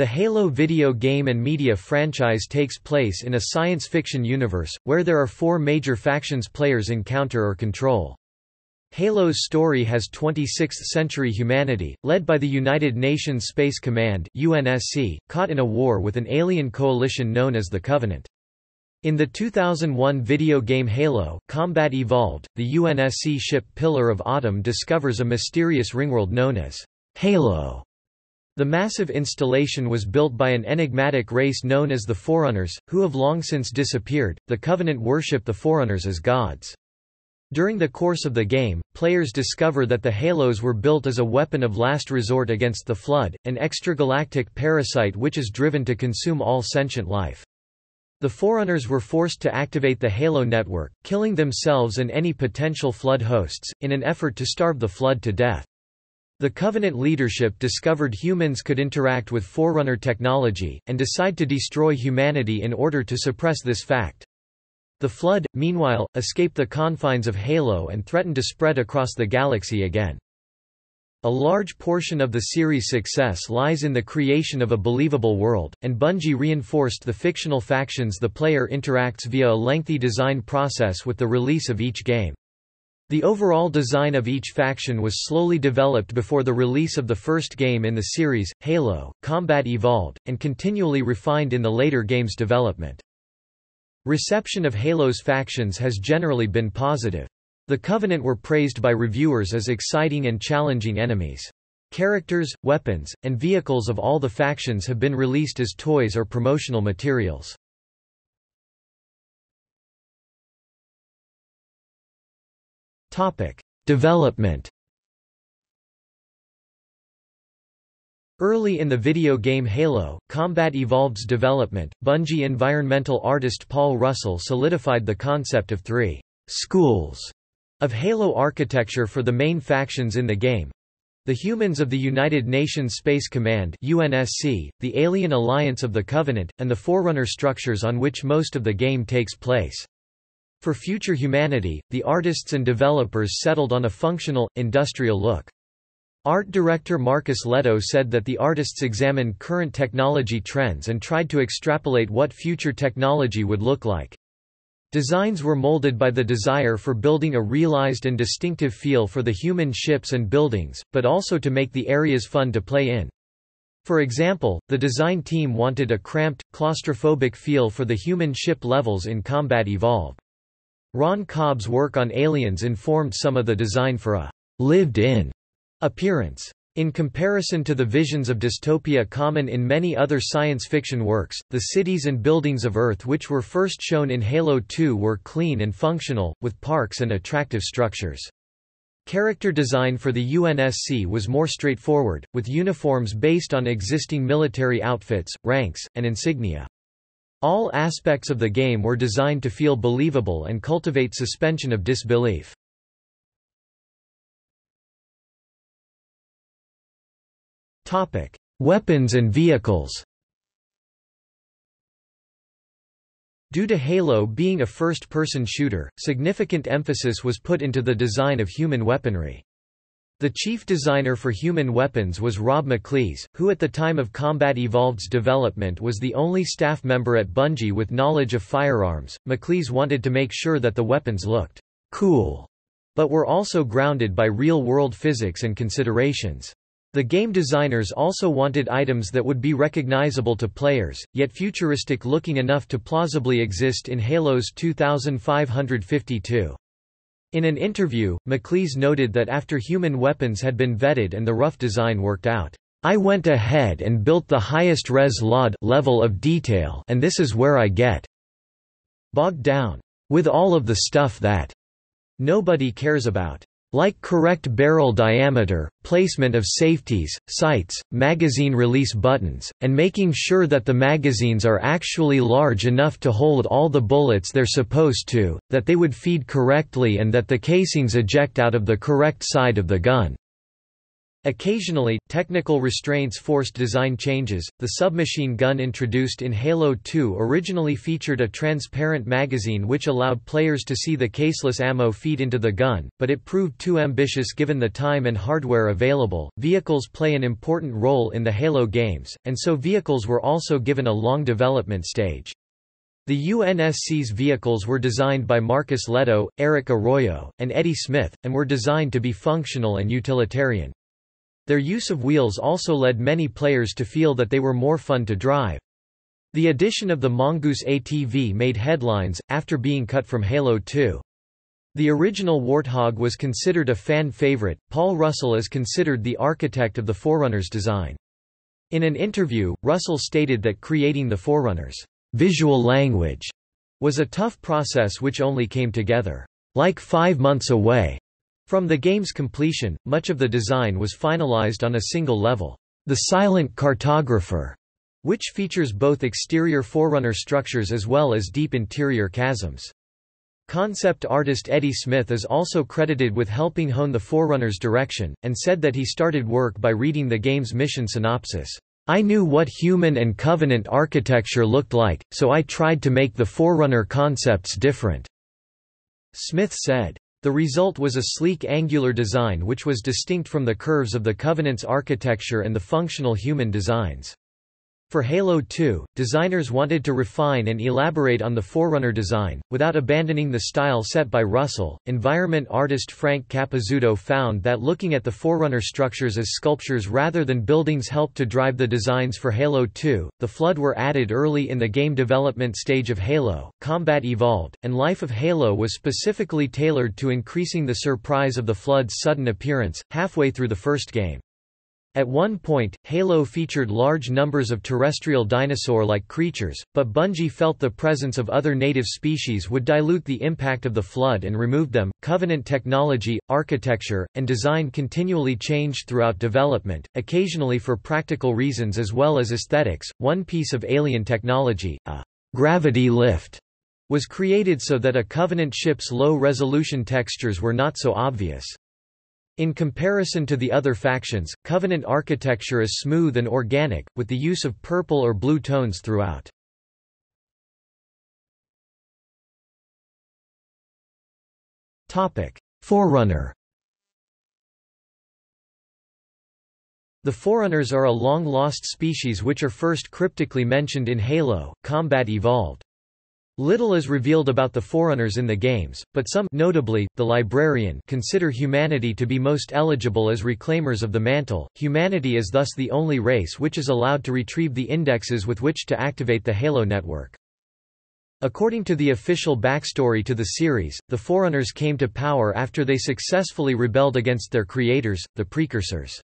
The Halo video game and media franchise takes place in a science fiction universe, where there are four major factions players encounter or control. Halo's story has 26th-century humanity, led by the United Nations Space Command UNSC, caught in a war with an alien coalition known as the Covenant. In the 2001 video game Halo, Combat Evolved, the UNSC ship Pillar of Autumn discovers a mysterious ringworld known as Halo. The massive installation was built by an enigmatic race known as the Forerunners, who have long since disappeared. The Covenant worship the Forerunners as gods. During the course of the game, players discover that the Halos were built as a weapon of last resort against the Flood, an extragalactic parasite which is driven to consume all sentient life. The Forerunners were forced to activate the Halo network, killing themselves and any potential Flood hosts, in an effort to starve the Flood to death. The Covenant leadership discovered humans could interact with Forerunner technology, and decide to destroy humanity in order to suppress this fact. The Flood, meanwhile, escape the confines of Halo and threaten to spread across the galaxy again. A large portion of the series' success lies in the creation of a believable world, and Bungie reinforced the fictional factions the player interacts via a lengthy design process with the release of each game. The overall design of each faction was slowly developed before the release of the first game in the series, Halo, Combat Evolved, and continually refined in the later game's development. Reception of Halo's factions has generally been positive. The Covenant were praised by reviewers as exciting and challenging enemies. Characters, weapons, and vehicles of all the factions have been released as toys or promotional materials. Topic: Development. Early in the video game Halo, Combat Evolved's development, Bungie environmental artist Paul Russell solidified the concept of three schools of Halo architecture for the main factions in the game. The humans of the United Nations Space Command UNSC, the Alien Alliance of the Covenant, and the Forerunner structures on which most of the game takes place. For future humanity, the artists and developers settled on a functional, industrial look. Art director Marcus Lehto said that the artists examined current technology trends and tried to extrapolate what future technology would look like. Designs were molded by the desire for building a realized and distinctive feel for the human ships and buildings, but also to make the areas fun to play in. For example, the design team wanted a cramped, claustrophobic feel for the human ship levels in Combat Evolved. Ron Cobb's work on Aliens informed some of the design for a lived-in appearance. In comparison to the visions of dystopia common in many other science fiction works, the cities and buildings of Earth which were first shown in Halo 2 were clean and functional, with parks and attractive structures. Character design for the UNSC was more straightforward, with uniforms based on existing military outfits, ranks, and insignia. All aspects of the game were designed to feel believable and cultivate suspension of disbelief. Topic: Weapons and vehicles Due to Halo being a first-person shooter, significant emphasis was put into the design of human weaponry. The chief designer for human weapons was Rob McLees, who at the time of Combat Evolved's development was the only staff member at Bungie with knowledge of firearms. McLees wanted to make sure that the weapons looked cool, but were also grounded by real-world physics and considerations. The game designers also wanted items that would be recognizable to players, yet futuristic looking enough to plausibly exist in Halo's 2552. In an interview, McLees noted that after human weapons had been vetted and the rough design worked out, I went ahead and built the highest res LOD level of detail and this is where I get bogged down with all of the stuff that nobody cares about. Like correct barrel diameter, placement of safeties, sights, magazine release buttons, and making sure that the magazines are actually large enough to hold all the bullets they're supposed to, that they would feed correctly and that the casings eject out of the correct side of the gun. Occasionally, technical restraints forced design changes. The submachine gun introduced in Halo 2 originally featured a transparent magazine which allowed players to see the caseless ammo feed into the gun, but it proved too ambitious given the time and hardware available. Vehicles play an important role in the Halo games, and so vehicles were also given a long development stage. The UNSC's vehicles were designed by Marcus Lehto, Eric Arroyo, and Eddie Smith, and were designed to be functional and utilitarian. Their use of wheels also led many players to feel that they were more fun to drive. The addition of the Mongoose ATV made headlines, after being cut from Halo 2. The original Warthog was considered a fan favorite. Paul Russell is considered the architect of the Forerunner's design. In an interview, Russell stated that creating the Forerunner's visual language was a tough process which only came together like five months away from the game's completion, much of the design was finalized on a single level. The Silent Cartographer, which features both exterior Forerunner structures as well as deep interior chasms. Concept artist Eddie Smith is also credited with helping hone the Forerunner's direction, and said that he started work by reading the game's mission synopsis. I knew what human and Covenant architecture looked like, so I tried to make the Forerunner concepts different." Smith said. The result was a sleek angular design which was distinct from the curves of the Covenant's architecture and the functional human designs. For Halo 2, designers wanted to refine and elaborate on the Forerunner design, without abandoning the style set by Russell. Environment artist Frank Capezzuto found that looking at the Forerunner structures as sculptures rather than buildings helped to drive the designs for Halo 2. The Flood were added early in the game development stage of Halo, combat evolved, and Life of Halo was specifically tailored to increasing the surprise of the Flood's sudden appearance, halfway through the first game. At one point, Halo featured large numbers of terrestrial dinosaur-like creatures, but Bungie felt the presence of other native species would dilute the impact of the Flood and removed them. Covenant technology, architecture, and design continually changed throughout development, occasionally for practical reasons as well as aesthetics. One piece of alien technology, a gravity lift, was created so that a Covenant ship's low-resolution textures were not so obvious. In comparison to the other factions, Covenant architecture is smooth and organic, with the use of purple or blue tones throughout. Forerunner The Forerunners are a long-lost species which are first cryptically mentioned in Halo, Combat Evolved. Little is revealed about the Forerunners in the games, but some notably, the Librarian consider humanity to be most eligible as reclaimers of the mantle. Humanity is thus the only race which is allowed to retrieve the indexes with which to activate the Halo network. According to the official backstory to the series, the Forerunners came to power after they successfully rebelled against their creators, the Precursors.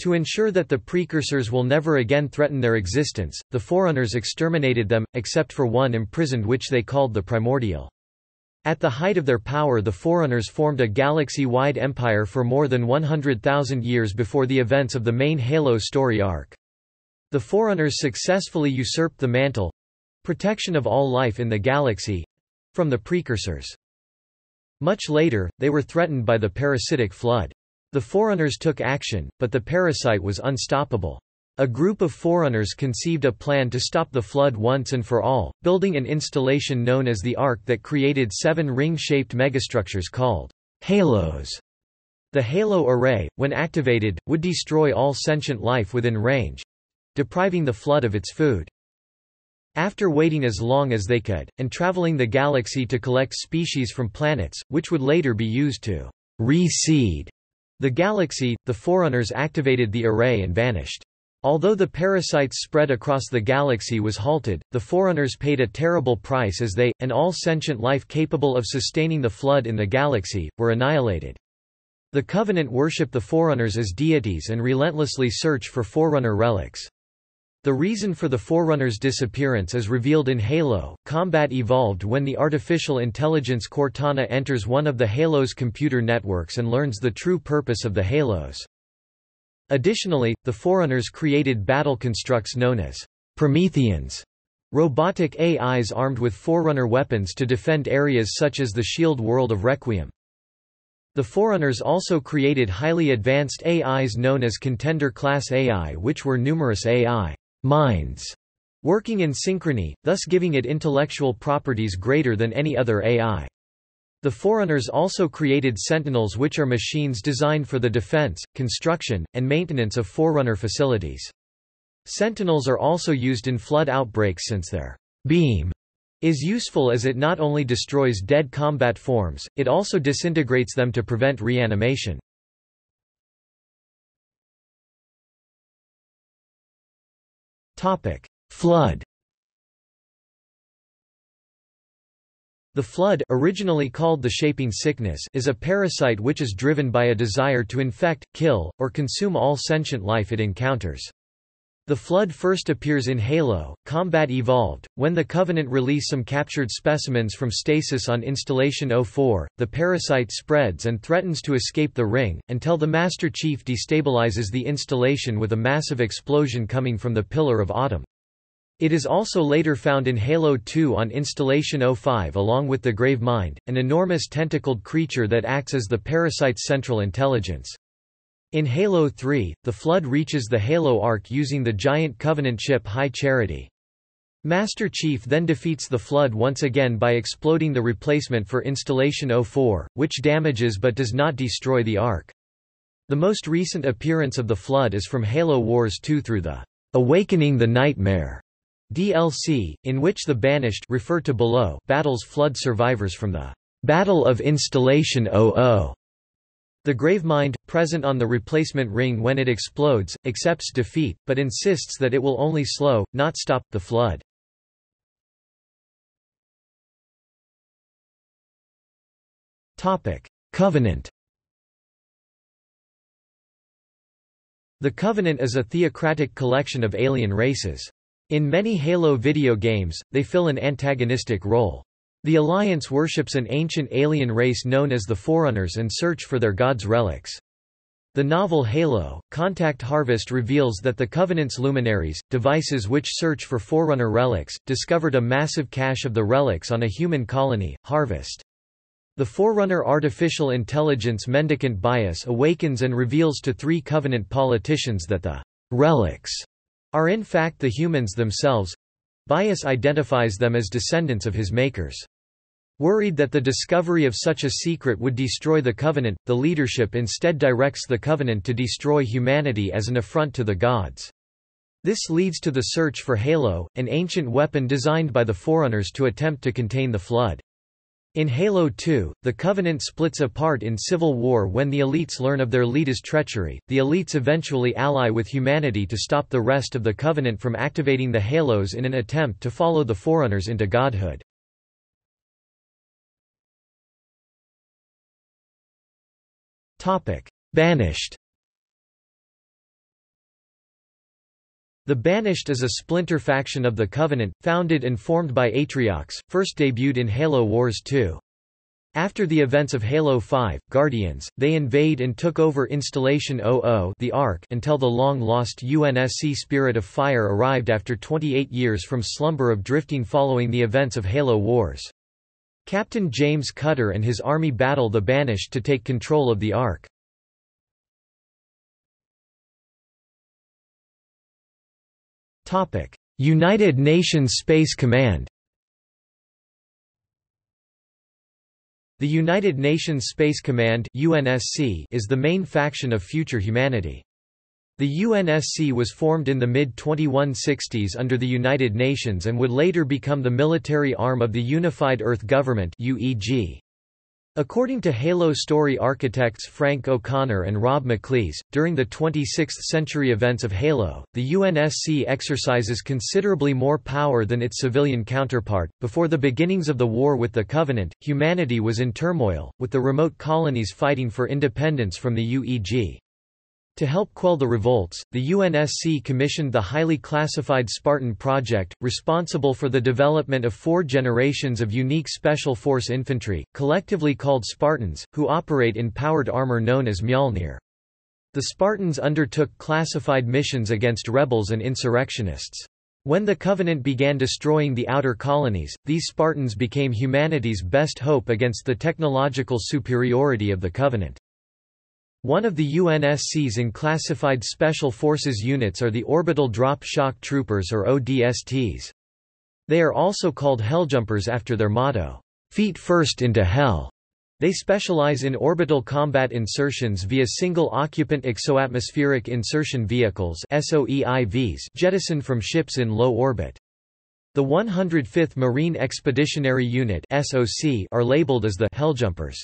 To ensure that the precursors will never again threaten their existence, the Forerunners exterminated them, except for one imprisoned which they called the Primordial. At the height of their power the Forerunners formed a galaxy-wide empire for more than 100,000 years before the events of the main Halo story arc. The Forerunners successfully usurped the mantle—protection of all life in the galaxy—from the Precursors. Much later, they were threatened by the parasitic flood. The Forerunners took action, but the parasite was unstoppable. A group of Forerunners conceived a plan to stop the flood once and for all, building an installation known as the Ark that created seven ring-shaped megastructures called halos. The halo array, when activated, would destroy all sentient life within range, depriving the flood of its food. After waiting as long as they could, and traveling the galaxy to collect species from planets, which would later be used to reseed the galaxy, the Forerunners activated the array and vanished. Although the parasite's spread across the galaxy was halted, the Forerunners paid a terrible price as they, and all sentient life capable of sustaining the flood in the galaxy, were annihilated. The Covenant worship the Forerunners as deities and relentlessly search for Forerunner relics. The reason for the Forerunner's disappearance is revealed in Halo. Combat evolved when the artificial intelligence Cortana enters one of the Halo's computer networks and learns the true purpose of the Halos. Additionally, the Forerunners created battle constructs known as Prometheans, robotic AIs armed with Forerunner weapons to defend areas such as the shield world of Requiem. The Forerunners also created highly advanced AIs known as Contender-class AI which were numerous AI minds working in synchrony, thus giving it intellectual properties greater than any other AI. The Forerunners also created Sentinels which are machines designed for the defense, construction, and maintenance of Forerunner facilities. Sentinels are also used in flood outbreaks since their beam is useful as it not only destroys dead combat forms, it also disintegrates them to prevent reanimation. Flood The flood originally called the shaping sickness is a parasite which is driven by a desire to infect, kill, or consume all sentient life it encounters. The Flood first appears in Halo, Combat Evolved, when the Covenant release some captured specimens from stasis on Installation 04, the parasite spreads and threatens to escape the ring, until the Master Chief destabilizes the installation with a massive explosion coming from the Pillar of Autumn. It is also later found in Halo 2 on Installation 05 along with the Gravemind, an enormous tentacled creature that acts as the parasite's central intelligence. In Halo 3, the Flood reaches the Halo Ark using the giant Covenant ship High Charity. Master Chief then defeats the Flood once again by exploding the replacement for Installation 04, which damages but does not destroy the Ark. The most recent appearance of the Flood is from Halo Wars 2 through the Awakening the Nightmare DLC, in which the Banished refer to below battles Flood survivors from the Battle of Installation 00. The Gravemind, present on the replacement ring when it explodes, accepts defeat, but insists that it will only slow, not stop, the flood. Covenant The Covenant is a theocratic collection of alien races. In many Halo video games, they fill an antagonistic role. The Alliance worships an ancient alien race known as the Forerunners and search for their god's relics. The novel Halo, Contact Harvest reveals that the Covenant's luminaries, devices which search for Forerunner relics, discovered a massive cache of the relics on a human colony, Harvest. The Forerunner artificial intelligence mendicant Bias awakens and reveals to three Covenant politicians that the relics are in fact the humans themselves, Bias identifies them as descendants of his makers. Worried that the discovery of such a secret would destroy the Covenant, the leadership instead directs the Covenant to destroy humanity as an affront to the gods. This leads to the search for Halo, an ancient weapon designed by the Forerunners to attempt to contain the Flood. In Halo 2, the Covenant splits apart in civil war when the elites learn of their leader's treachery. The elites eventually ally with humanity to stop the rest of the Covenant from activating the Halos in an attempt to follow the Forerunners into godhood. Topic: Banished The Banished is a splinter faction of the Covenant, founded and formed by Atriox, first debuted in Halo Wars 2. After the events of Halo 5, Guardians, they invade and took over Installation 00 the Ark until the long-lost UNSC Spirit of Fire arrived after 28 years from slumber of drifting following the events of Halo Wars. Captain James Cutter and his army battle the Banished to take control of the Ark. United Nations Space Command The United Nations Space Command UNSC is the main faction of Future Humanity. The UNSC was formed in the mid-2160s under the United Nations and would later become the military arm of the Unified Earth Government UEG. According to Halo story architects Frank O'Connor and Rob McLees, during the 26th-century events of Halo, the UNSC exercises considerably more power than its civilian counterpart. Before the beginnings of the war with the Covenant, humanity was in turmoil, with the remote colonies fighting for independence from the UEG. To help quell the revolts, the UNSC commissioned the highly classified Spartan Project, responsible for the development of four generations of unique Special Force infantry, collectively called Spartans, who operate in powered armor known as Mjolnir. The Spartans undertook classified missions against rebels and insurrectionists. When the Covenant began destroying the outer colonies, these Spartans became humanity's best hope against the technological superiority of the Covenant. One of the UNSC's unclassified Special Forces units are the Orbital Drop Shock Troopers or ODSTs. They are also called Helljumpers after their motto, "'Feet First into Hell'". They specialize in orbital combat insertions via single-occupant exoatmospheric insertion vehicles SOEIVs jettisoned from ships in low orbit. The 105th Marine Expeditionary Unit are labeled as the Helljumpers.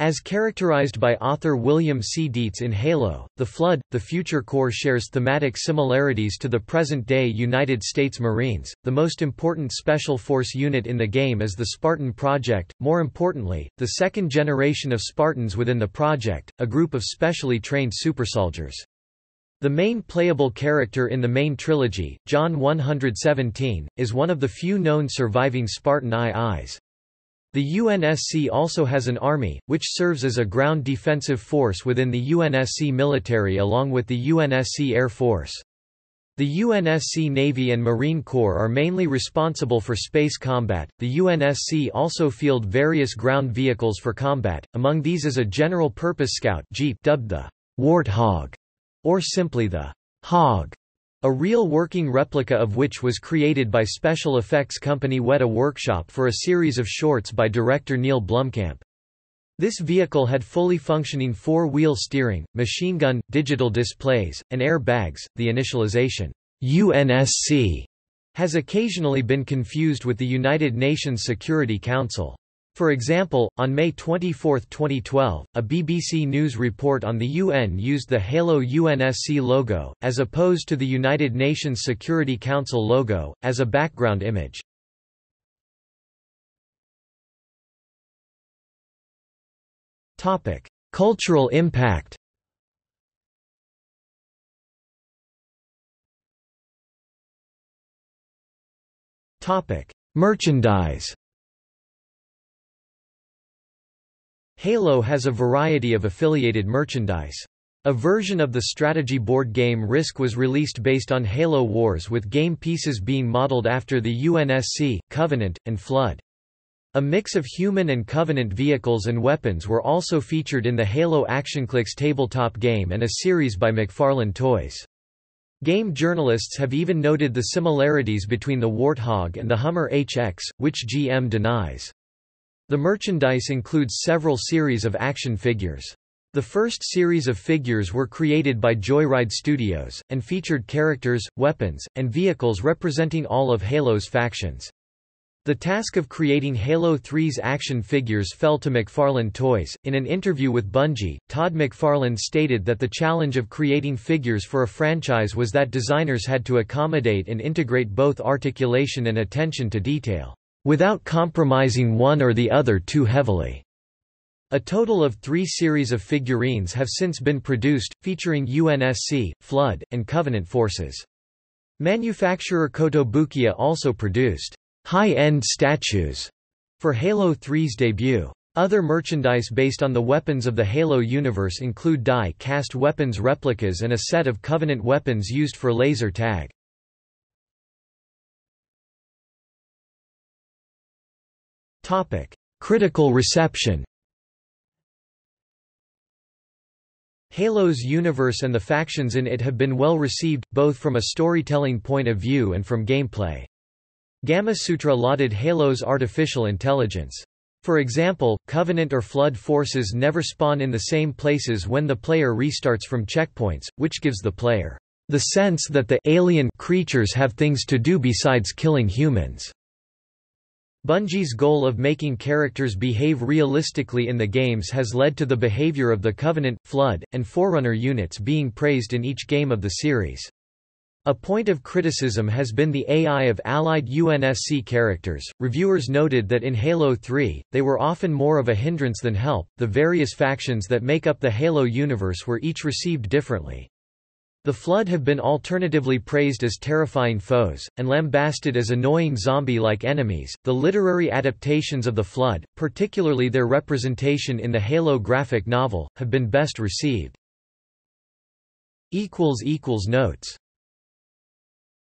As characterized by author William C. Dietz in Halo, The Flood, the Future Corps shares thematic similarities to the present-day United States Marines. The most important special force unit in the game is the Spartan Project, more importantly, the second generation of Spartans within the project, a group of specially trained supersoldiers. The main playable character in the main trilogy, John 117, is one of the few known surviving Spartan IIs. The UNSC also has an army, which serves as a ground defensive force within the UNSC military along with the UNSC Air Force. The UNSC Navy and Marine Corps are mainly responsible for space combat. The UNSC also field various ground vehicles for combat, among these is a general purpose scout Jeep dubbed the Warthog, or simply the Hog, a real working replica of which was created by special effects company Weta Workshop for a series of shorts by director Neil Blomkamp. This vehicle had fully functioning four-wheel steering, machine gun, digital displays, and airbags. The initialization UNSC has occasionally been confused with the United Nations Security Council. For example, on May 24, 2012, a BBC News report on the UN used the Halo UNSC logo, as opposed to the United Nations Security Council logo, as a background image. Cultural impact Merchandise Halo has a variety of affiliated merchandise. A version of the strategy board game Risk was released based on Halo Wars with game pieces being modeled after the UNSC, Covenant, and Flood. A mix of human and Covenant vehicles and weapons were also featured in the Halo ActionClix tabletop game and a series by McFarlane Toys. Game journalists have even noted the similarities between the Warthog and the Hummer HX, which GM denies. The merchandise includes several series of action figures. The first series of figures were created by Joyride Studios, and featured characters, weapons, and vehicles representing all of Halo's factions. The task of creating Halo 3's action figures fell to McFarlane Toys. In an interview with Bungie, Todd McFarlane stated that the challenge of creating figures for a franchise was that designers had to accommodate and integrate both articulation and attention to detail without compromising one or the other too heavily. A total of three series of figurines have since been produced, featuring UNSC, Flood, and Covenant forces. Manufacturer Kotobukiya also produced high-end statues for Halo 3's debut. Other merchandise based on the weapons of the Halo universe include die-cast weapons replicas and a set of Covenant weapons used for laser tag. Critical reception Halo's universe and the factions in it have been well received, both from a storytelling point of view and from gameplay. Gamasutra lauded Halo's artificial intelligence. For example, Covenant or Flood forces never spawn in the same places when the player restarts from checkpoints, which gives the player the sense that the alien creatures have things to do besides killing humans. Bungie's goal of making characters behave realistically in the games has led to the behavior of the Covenant, Flood, and Forerunner units being praised in each game of the series. A point of criticism has been the AI of allied UNSC characters. Reviewers noted that in Halo 3, they were often more of a hindrance than help. The various factions that make up the Halo universe were each received differently. The Flood have been alternatively praised as terrifying foes, and lambasted as annoying zombie-like enemies. The literary adaptations of The Flood, particularly their representation in the Halo graphic novel, have been best received. Notes